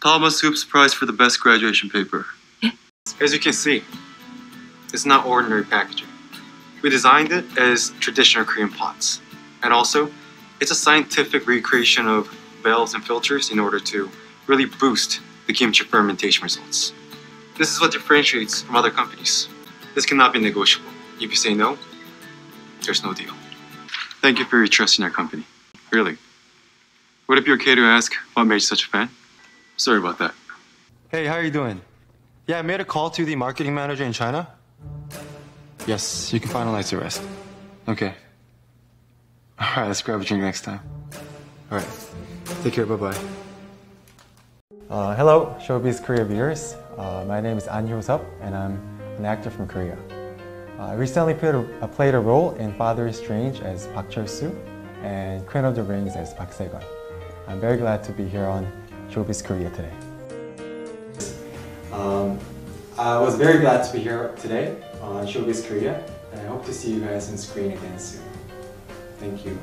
Palma Soup's prize for the best graduation paper. As you can see, it's not ordinary packaging. We designed it as traditional Korean pots. And also, it's a scientific recreation of valves and filters in order to really boost the kimchi fermentation results. This is what differentiates from other companies. This cannot be negotiable. If you say no, there's no deal. Thank you for your trust in our company. Really. Would it be okay to ask what made you such a fan? Sorry about that. Hey, how are you doing? Yeah, I made a call to the marketing manager in China. Yes, you can finalize the rest. Okay. All right, let's grab a drink next time. All right. Take care. Bye bye. Uh, hello, Showbiz Korea viewers. Uh, my name is Ahn Hyo Seop, and I'm an actor from Korea. Uh, I recently played a, I played a role in Father is Strange as Park Chul Soo and Queen of the Rings as Park Se-gun. I'm very glad to be here on Showbiz Korea today. Um, I was very glad to be here today on Showbiz Korea, and I hope to see you guys on screen again soon. Thank you.